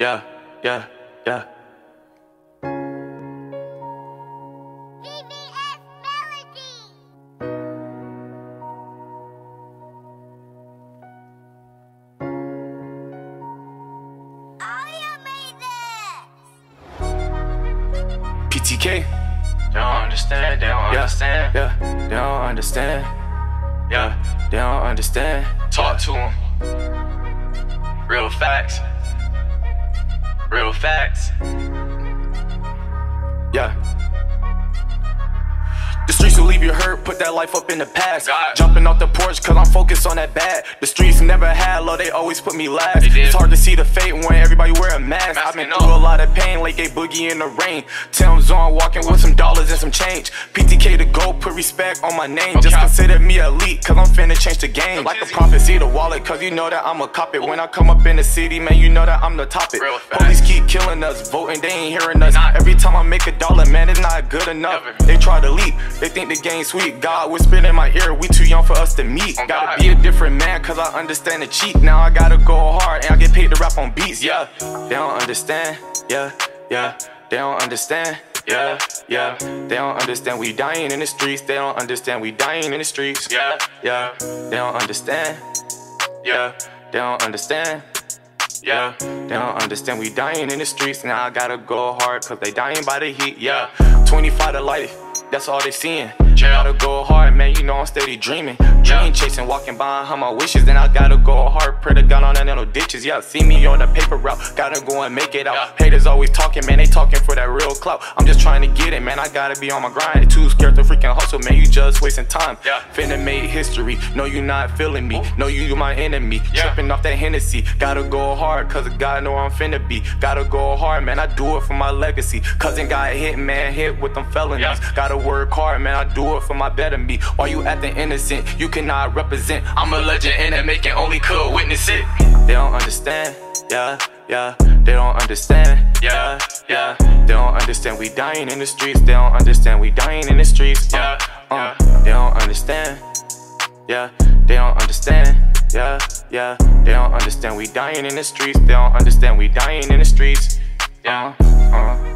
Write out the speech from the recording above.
Yeah, yeah, yeah. VVS Melody. Audio. PTK. They don't understand, they don't Yeah, understand. yeah. They don't understand. Yeah, they don't understand. Talk to them. Real facts. Real facts. Leave you hurt, put that life up in the past. God. Jumping off the porch, cause I'm focused on that bad. The streets never had love, they always put me last. It's hard to see the fate when everybody wear a mask. I've been through a lot of pain, like a boogie in the rain. Tim's on, walking with some dollars and some change. PTK the GOAT, put respect on my name. Just consider me elite, cause I'm finna change the game. Like a prophecy, the wallet, cause you know that I'm a cop it. When I come up in the city, man, you know that I'm the topic. Police keep killing us, voting, they ain't hearing us. Every time I make a dollar, man, it's not good enough. Never. They try to leap, they think the game's sweet. God whispered in my ear, we too young for us to meet. Oh, gotta be a different man, cause I understand the cheat. Now I gotta go hard and I get paid to rap on beats. Yeah, they don't understand. Yeah, yeah, they don't understand. Yeah, yeah, they don't understand we dying in the streets. They don't understand we dying in the streets. Yeah, Yeah, they don't understand. Yeah, they don't understand. Yeah, they don't understand we dying in the streets. Now I gotta go hard cause they dying by the heat. Yeah, 25 to life, that's all they seeing. Jail. Gotta go hard, man. You know I'm steady dreaming. Dream chasing, walking behind my wishes. Then I gotta go hard. Pray to God on that little ditches. Yeah, see me on the paper route. Gotta go and make it out. Yeah. Haters always talking, man. They talking for that real clout. I'm just trying to get it, man. I gotta be on my grind. Too scared to freaking hustle, man. You just wasting time. Yeah. Finna make history. No, you not feeling me. No, you my enemy. Yeah. Tripping off that Hennessy. Gotta go hard, cause God know I'm finna be. Gotta go hard, man. I do it for my legacy. Cousin got hit, man. Hit with them felonies. Yeah. Gotta work hard, man. I do it for my better me. Why you acting innocent? You cannot represent. I'm a legend and it making only could witness it. They don't understand. Yeah, yeah. They don't understand. Yeah, yeah. They don't understand. We dying in the streets. They don't understand. We dying in the streets. Uh, Yeah, uh. They don't understand. Yeah, they don't understand. Yeah, yeah, they don't understand. We dying in the streets. They don't understand. We dying in the streets. Yeah, uh,